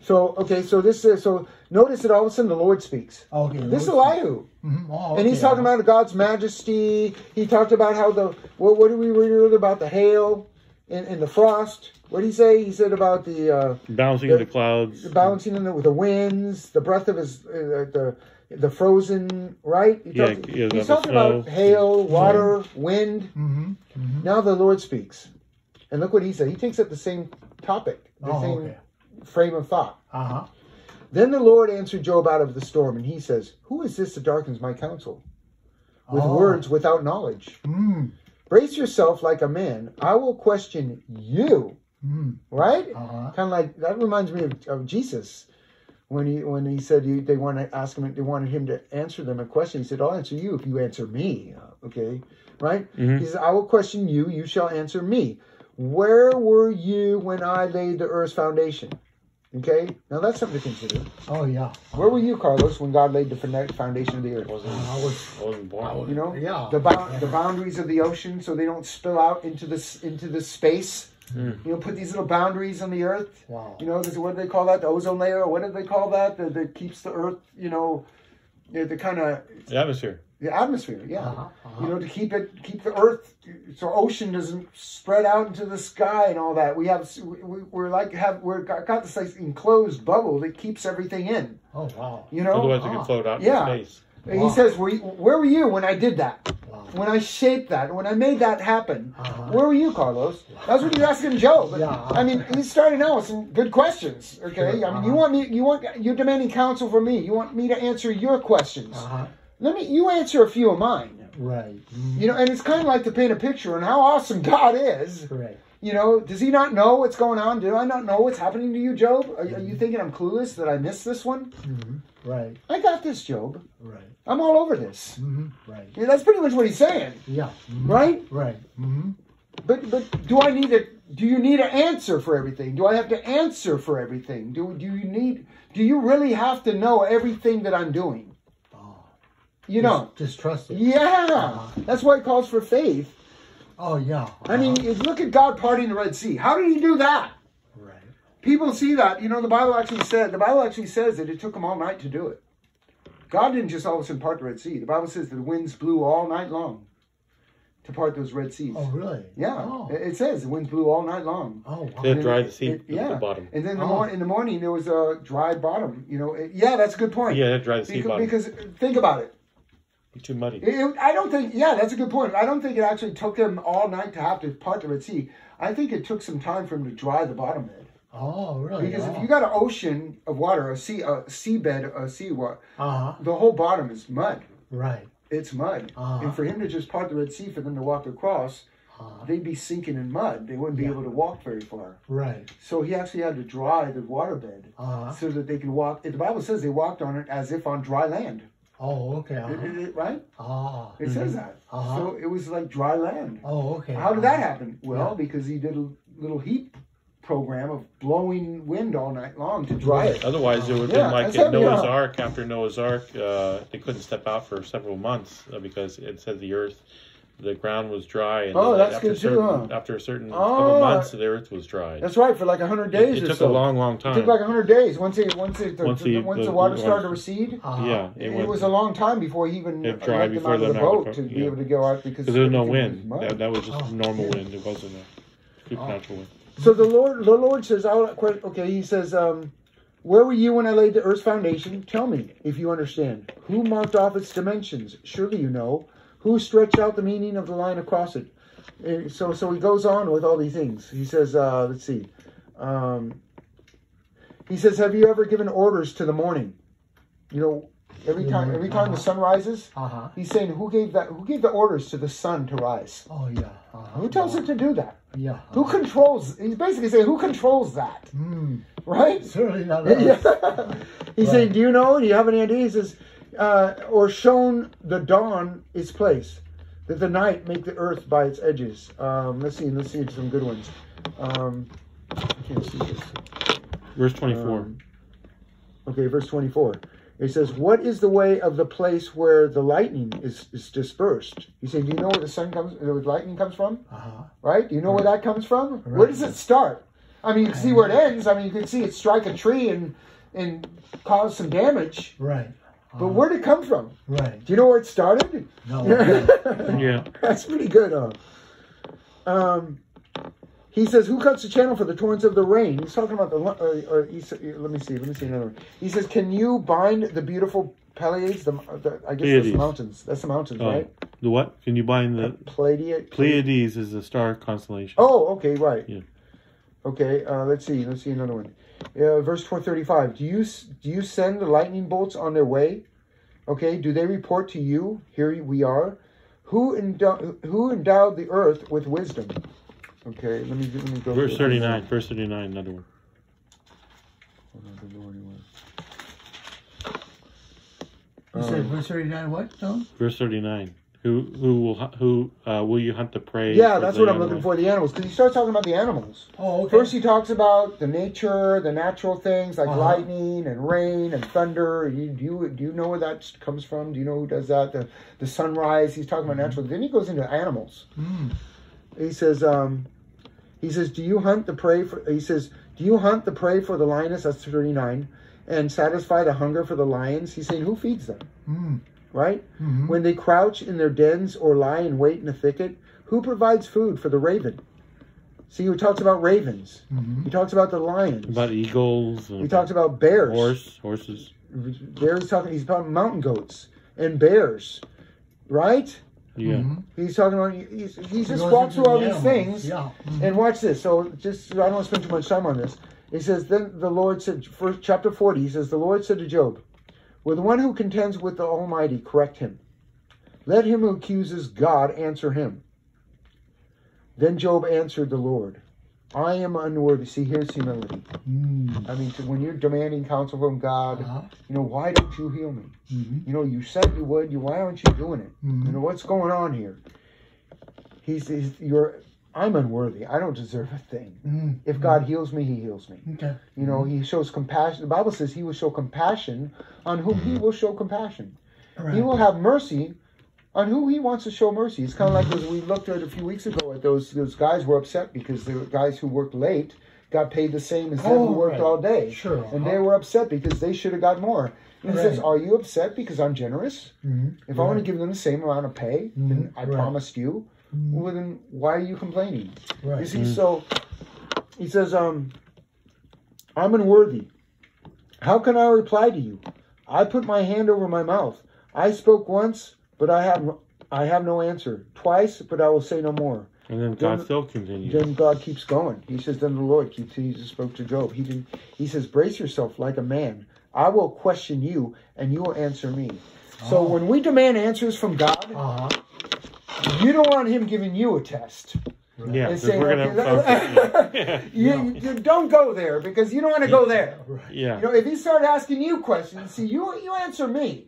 So okay, so this is so. Notice that all of a sudden the Lord speaks. Okay. This is Lord- Elihu. Mhm. Oh, And he's talking about God's majesty. He talked about how the what, what did we read earlier about the hail and, and the frost? What did he say? He said about the uh, Bouncing The- the clouds. the balancing in the, with the winds, the breath of his uh, the the frozen right. He Yeah, talked- yeah, he's talking about hail, water, wind. Mhm. Mhm. Now the Lord speaks, and look what he said. He takes up the same topic, the Oh, same okay. frame of thought. Uh-huh. Then the Lord answered Job out of the storm, and he says, "Who is this that darkens my counsel with Oh. words without knowledge?" Mm. Brace yourself like a man. I will question you. Mm. Right? Uh-huh. Kind of like that reminds me of, of Jesus when he when he said you, they want to ask him they wanted him to answer them a question. He said, "I'll answer you if you answer me." Uh, Okay, right? Mhm. He says, "I will question you. You shall answer me." Where were you when I laid the earth's foundation? Okay, now that's something to consider. Oh yeah. Where were you, Carlos, when God laid the foundation of the earth? wasn't, I was wasn't born. You know, Yeah. the bou- the boundaries of the ocean, so they don't spill out into this into the space. Mm. You know, put these little boundaries on the earth. wow. You know, this, what do they call that? The ozone layer, or what do they call that? That, that keeps the earth, you know, the, the kind of The atmosphere. The atmosphere. Yeah, Uh-huh, uh-huh. you know, to keep it, keep the earth, so ocean doesn't spread out into the sky and all that. We have, we, we're like have, we're got, got this like enclosed bubble that keeps everything in. Oh wow. You know, Otherwise, it could float out yeah. in space. And Wow. he says, were you, "Where were you when I did that? Wow. When I shaped that? When I made that happen? Uh-huh. Where were you, Carlos?" That's what he's asking Job. Yeah. I mean, he's starting out with some good questions. Okay, Sure, I mean, you uh-huh. want me, you want, you're demanding counsel from me. You want me to answer your questions. Let me, you answer a few of mine. Right. You know, and it's kind of like to paint a picture on how awesome God is. Right. You know, does he not know what's going on? Do I not know what's happening to you, Job? Are, are you thinking I'm clueless that I missed this one? hmm Right. I got this, Job. Right. I'm all over this. hmm Right. Yeah, that's pretty much what he's saying, Yeah. Mhm. right? Right. hmm But but do I need a do you need an answer for everything? Do I have to answer for everything? Do do you need do you really have to know everything that I'm doing? You know. Just, just trust it. Yeah. That's why it calls for faith. Oh yeah. I mean, Uh-huh. look at God parting the Red Sea. How did he do that? Right. People see that. You know, the Bible actually said the Bible actually says that it took them all night to do it. God didn't just all of a sudden part the Red Sea. The Bible says that the winds blew all night long to part those Red Seas. Oh really? Yeah, Oh. it it says the winds blew all night long. Oh wow. They And dried the sea it- at the yeah. bottom. And then in the, Oh. mor- in the morning there was a dry bottom. You know, it- yeah, that's a good point. Yeah, that dried the sea because, bottom. because think about it. Too muddy. It- it- I don't think. Yeah, that's a good point. I don't think it actually took them all night to have to part the Red Sea. I think it took some time for them to dry the bottom bed. Oh, really? Because oh. if you got an ocean of water, a sea, a seabed, a sea water, Uh-huh. the whole bottom is mud. Right. It's mud. Uh-huh. And for him to just part the Red Sea for them to walk across, Uh-huh. they'd be sinking in mud. They wouldn't be Yeah. able to walk very far. Right. So he actually had to dry the waterbed Uh-huh. so that they could walk. The Bible says they walked on it as if on dry land. Oh, okay. Uh-huh. it- it- right? Ah. It says that. Uh-huh. So it was like dry land. Oh, okay. How did that Uh-huh. happen? Well, Yeah. because he did a little heat program of blowing wind all night long to dry it. Otherwise, it would have Yeah, been like at Noah's? Ark. After Noah's Ark, uh, they couldn't step out for several months uh, because it said the earth, the ground was dry. And Oh, then that's after good a too, certain, huh? After a certain Oh, couple months, the earth was dry. That's right, for like hundred It, days it or took so. a long, long It time. took like hundred days. Once it, once it, the, Once the, the- once the- the water the started to recede, Uh-huh. yeah, it, it, was a long time before he even It dried them before out of the them out boat the to boat, be able to go out because because there was no wind. mud. That, that was just Oh, normal yeah. wind. It wasn't a supernatural wind. So the Lord, the Lord says, I'll, okay, he says, um, where were you when I laid the earth's foundation? Tell me, if you understand. Who marked off its dimensions? Surely you know. Who stretched out the meaning of the line across it? Eh, So, so he goes on with all these things. He says, uh, let's see. Um, he says, have you ever given orders to the morning? You know, every time, every time the sun rises, Uh-huh. he's saying, who gave that? Who gave the orders to the sun to rise? Oh, yeah. Uh-huh. Who tells it to do that? Yeah. Who controls? He's basically saying, who controls that? Hmm. Right? Certainly not us. Yeah. He's Right. saying, do you know? Do you have any idea? He says, uh, or shown the dawn its place, that the night make the earth by its edges. Um, let's see. Let's see some good ones. Um, I can't see this. Verse 24. Um, okay, verse 24. It says, What is the way of the place where the lightning is, is dispersed? You say, Do you know where the sun comes, where the lightning comes from? Uh-huh. Right? Do you know where that comes from? Where does it start? I mean, you can see where it ends. I mean, you can see it strike a tree and and cause some damage. Right. But where did it come from? Right. Do you know where it started? No. yeah. That's pretty good, huh? Um, he says, "Who cuts the channel for the torrents of the rain?" He's talking about the. lu- Uh, or he, sa- let me see. Let me see another one. He says, "Can you bind the beautiful Pleiades? The, the I guess that's Pleiades. the mountains. That's the mountains, Oh, right? the what? Can you bind the Pleiades. Pleiades? Is a star constellation. Oh, okay, right. Yeah. Okay, uh, let's see. Let's see another one. Uh, verse four thirty-five. Do you do you send the lightning bolts on their way? Okay. Do they report to you? Here we are. Who endow- who endowed the earth with wisdom? Okay. Let me let me go. Verse 39. Verse 39. Another one. Hold on, I don't he was. You said verse 39 what, Tom? Verse 39. Who who will who uh, will you hunt the prey? Yeah, that's the what I'm looking for. The animals, because he starts talking about the animals. Oh, okay. First, he talks about the nature, the natural things like Uh-huh. lightning and rain and thunder. You, do you do you know where that comes from? Do you know who does that? The the sunrise. He's talking about natural. Then he goes into animals. Hmm. He says, um, he says, do you hunt the prey for? He says, do you hunt the prey for the lioness? That's thirty nine, and satisfy the hunger for the lions. He's saying, who feeds them? Hmm. Right? Mhm. When they crouch in their dens or lie in wait in a thicket, who provides food for the raven? See, he talks about ravens. Mhm. He talks about the lions. About eagles. He talks about bears. horse horses. Bears talking. He's about mountain goats and bears, right? Yeah. Mhm. He's talking about. He's, he He just goes walks through all the these things. Yeah. Mhm. And watch this. So just I don't want to spend too much time on this. He says, then the Lord said, first chapter forty. He says, the Lord said to Job, "Will the one who contends with the Almighty correct him? Let him who accuses God answer him." Then Job answered the Lord, "I am unworthy." See, here's humility. Mm. I mean, when you're demanding counsel from God, Uh-huh. you know, why don't you heal me? Mhm. You know, you said you would. You why aren't you doing it? Mhm. You know what's going on here? He's, he's you're. I'm unworthy. I don't deserve a thing. Mhm. If God heals me, He heals me. Okay. You know, He shows compassion. The Bible says He will show compassion on whom He will show compassion. Right. He will have mercy on who He wants to show mercy. It's kind of like we looked at a few weeks ago at those those guys were upset because the guys who worked late got paid the same as them Oh, who worked right. all day. Sure, And they were upset because they should have got more. And he says, Are you upset because I'm generous? Mhm. If I want to give them the same amount of pay than Mhm. I Right. promised you. Well then why are you complaining? You Right. see, so he says, um, I'm unworthy. How can I reply to you? I put my hand over my mouth. I spoke once, but I have I have no answer. Twice, but I will say no more. And then God Then- still continues. Then God keeps going. He says, Then the Lord keeps he just spoke to Job. He did he says, Brace yourself like a man. I will question you and you will answer me. So Oh. when we demand answers from God, Uh huh. You don't want him giving you a test. yeah, saying, we're gonna. okay, okay, you, No. you don't go there because you don't want to go there. Right. yeah. You know, if he started asking you questions, see, you you answer me.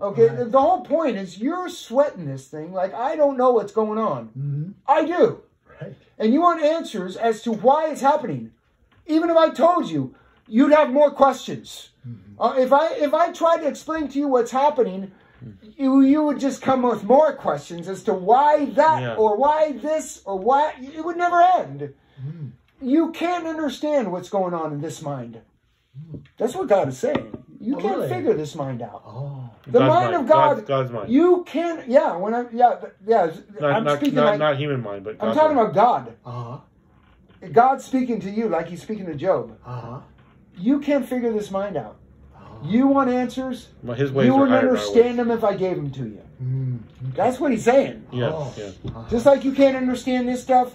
Okay, Right. the whole point is you're sweating this thing like I don't know what's going on. Mm-hmm. I do. Right. And you want answers as to why it's happening. Even if I told you, you'd have more questions. Uh, if I if I tried to explain to you what's happening, you you would just come with more questions as to why that Yeah. or why this or why it would never end. You can't understand what's going on in this mind. That's what God is saying. You Oh, can't really? figure this mind out. Oh. The God's mind of God, God's, God's mind. you can't. yeah. When I yeah yeah, not, I'm not, speaking not, like not human mind, but I'm talking mind. about God. Uh huh. God's speaking to you like he's speaking to Job. Uh huh. You can't figure this mind out. You want answers? Well, His ways You wouldn't higher than our understand ways. them if I gave them to you. Mm. That's what he's saying. Yeah, Oh. yeah. Uh-huh. Just like you can't understand this stuff,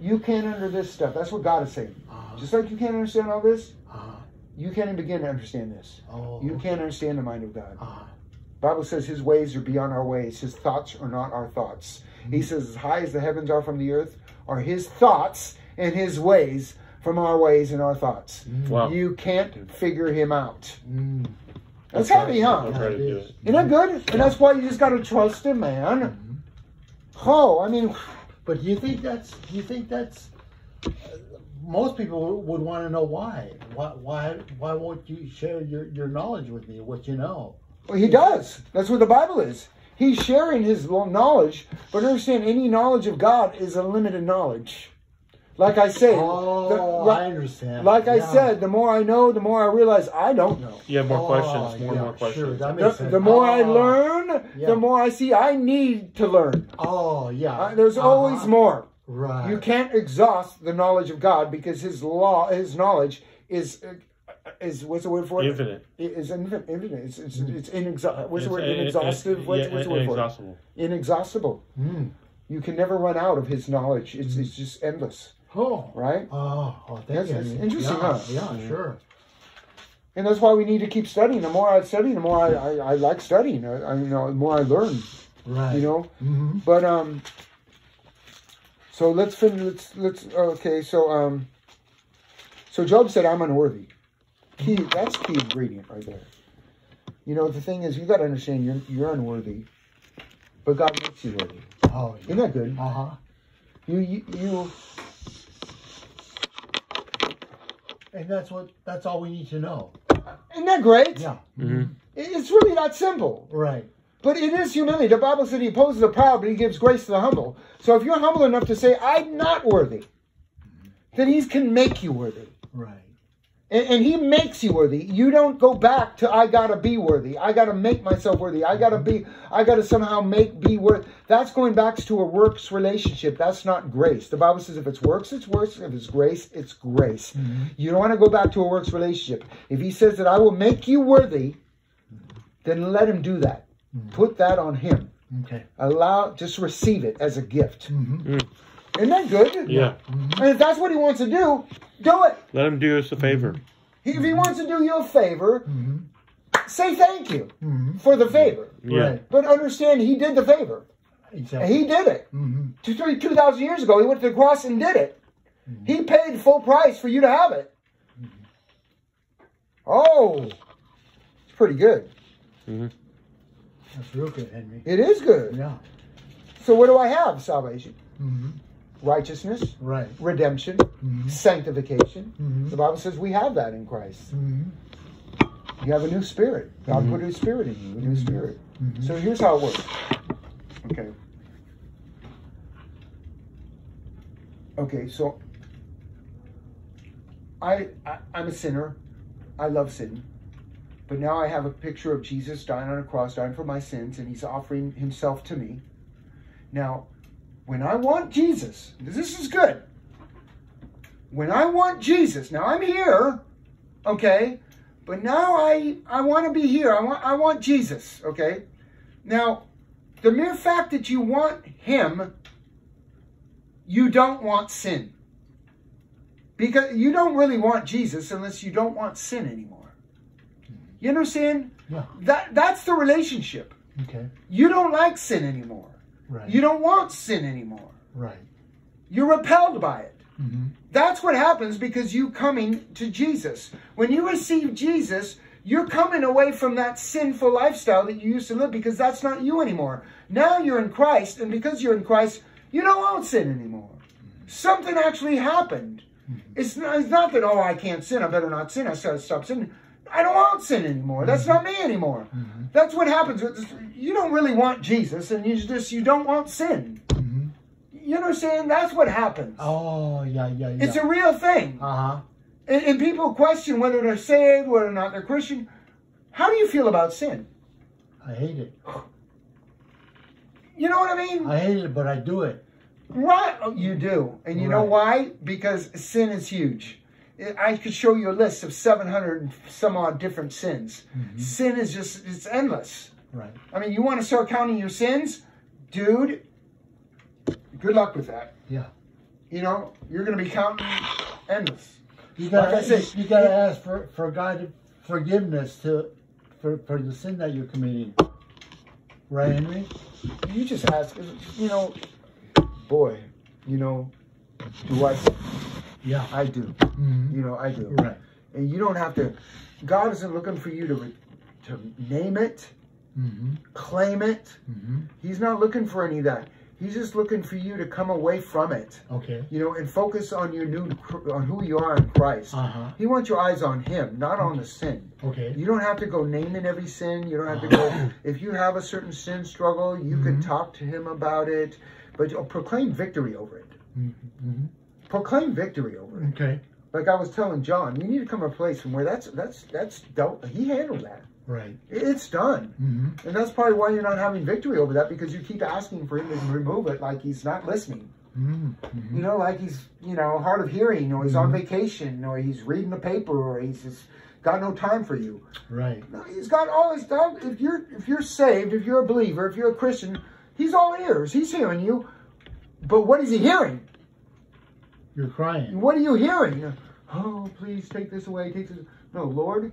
you can't under this stuff. That's what God is saying. Uh-huh. Just like you can't understand all this, Uh-huh. you can't even begin to understand this. Oh. You can't understand the mind of God. Uh-huh. Bible says his ways are beyond our ways. His thoughts are not our thoughts. He says as high as the heavens are from the earth are his thoughts and his ways from our ways and our thoughts. Wow. You can't figure him out. Mm. That's heavy, huh? I'll try to do it. Isn't that good? And that's why you just got to trust him, man. Oh, I mean, But you think that's? You think that's? uh, Most people would want to know why. Why? Why? Why won't you share your, your knowledge with me? What you know? well, he does. That's what the Bible is. He's sharing his knowledge, but understand any knowledge of God is a limited knowledge. Like I say, Oh, the- I like, understand. like I said, the more I know, the more I realize I don't know. You have more Oh, questions, more yeah, and more questions. Sure, that The, sense. the more I Oh, learn, Yeah. the more I see I need to learn. Oh, yeah. Uh, there's Uh-huh. always more. Right. You can't exhaust the knowledge of God because His law, His knowledge is uh, is what's the word for it? Infinite. It is infinite. infinite. It's it's, it's inexha- What's the word? it- it- Inexhaustive. What's, yeah, what's the word for it? inexhaustible. Inexhaustible. Mm. You can never run out of His knowledge. It's it's just endless, Oh. right? Oh, oh, thank That's- interesting, yeah, huh? Yeah, sure. And that's why we need to keep studying. The more I study, the more I, I, I like studying. I, I, you know, the more I learn. Right. You know. hmm But um. So let's finish, Let's let's okay. So um. So Job said, "I'm unworthy." Key. That's key ingredient right there. You know the thing is, you got to understand you're you're unworthy, but God makes you worthy. Oh, yeah. Isn't that good? Uh huh. You you, you And that's what. That's all we need to know. isn't that great? Yeah. hmm It's really that simple. Right. But it is humility. The Bible said He opposes the proud, but He gives grace to the humble. So if you're humble enough to say, "I'm not worthy," then He can make you worthy. Right. And, and he makes you worthy. You don't go back to I gotta be worthy. I gotta make myself worthy. I gotta be. I gotta somehow make be worth. That's going back to a works relationship. That's not grace. The Bible says if it's works, it's works. If it's grace, it's grace. Mm-hmm. You don't want to go back to a works relationship. If he says that I will make you worthy, then let him do that. Mm-hmm. Put that on him. Okay. Allow just receive it as a gift. hmm Isn't that good? Yeah. And if that's what he wants to do, do it. Let him do us a favor. If he wants to do you a favor, say thank you for the favor. Yeah. Right. But understand he did the favor. Exactly. He did it. hmm Two, 2,000 years ago, he went to the cross and did it. He paid full price for you to have it. Oh, it's pretty good. That's real good, Henry. It is good. Yeah. So, what do I have? Salvation, hmm righteousness, Right. redemption, hmm sanctification. hmm The Bible says we have that in Christ. hmm You have a new spirit. God put his spirit in you, a new spirit. Mhm. So here's how it works. Okay. Okay, so I, I I'm a sinner. I love sin. But now I have a picture of Jesus dying on a cross, dying for my sins, and he's offering himself to me. Now, when I want Jesus, this is good. When I want Jesus, now I'm here, okay? But now I I want to be here. I want I want Jesus, okay? Now, The mere fact that you want Him, you don't want sin. Because you don't really want Jesus unless you don't want sin anymore. You understand? Yeah. That that's the relationship. Okay. You don't like sin anymore. Right. You don't want sin anymore. right. You're repelled by it. Mm-hmm. That's what happens because you coming to Jesus. When you receive Jesus, you're coming away from that sinful lifestyle that you used to live because that's not you anymore. Now you're in Christ, and because you're in Christ, you don't want sin anymore. Something actually happened. It's not, it's not that, oh, I can't sin, I better not sin, I gotta stop sinning. I don't want sin anymore. That's not me anymore. That's what happens. You don't really want Jesus, and you just you don't want sin. Mm-hmm. You understand? That's what happens. Oh yeah, yeah, yeah. It's a real thing. uh huh. And, and people question whether they're saved, whether or not they're Christian. How do you feel about sin? I hate it. You know what I mean? I hate it, but I do it. Right. Oh, you do. And you know why? Because sin is huge. I could show you a list of 700 and some odd different sins. Mm-hmm. Sin is just, it's endless. Right. I mean, you want to start counting your sins? Dude, good luck with that. Yeah. You know, you're going to be counting endless. You gotta, Like I you, you gotta ask for for God forgiveness to for for the sin that you're committing. Right, Henry? You just ask, you know, boy, you know, do I? Yeah. I do. Mm-hmm. You know, I do. Right. And you don't have to. God isn't looking for you to to name it, Mm-hmm. claim it. Mm-hmm. He's not looking for any of that. He's just looking for you to come away from it. Okay. You know, and focus on your new on who you are in Christ. Uh huh. He wants your eyes on Him, not on the sin. Okay. You don't have to go naming every sin. You don't have to go. If you have a certain sin struggle, you can Mhm. talk to Him about it, but you'll proclaim victory over it. Mm-hmm. Proclaim victory over it. Okay. Like I was telling John, you need to come to a place from where that's that's that's dealt. He handled that. Right. It's done. Mm-hmm. And that's probably why you're not having victory over that because you keep asking for him to remove it like he's not listening. Mm-hmm. You know, like he's, you know, hard of hearing or he's on Mhm. vacation or he's reading the paper or he's just got no time for you. Right. No, he's got all his time. If you're if you're saved, if you're a believer, if you're a Christian, he's all ears. He's hearing you. But what is he hearing? You're crying. What are you hearing? Oh, please take this away. Take this. No, Lord,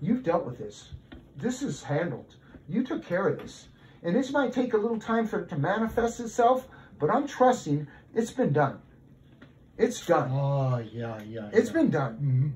you've dealt with this. This is handled. You took care of this. And this might take a little time for it to manifest itself, but I'm trusting it's been done. It's done. Oh yeah, yeah. It's yeah. been done. Mm-hmm.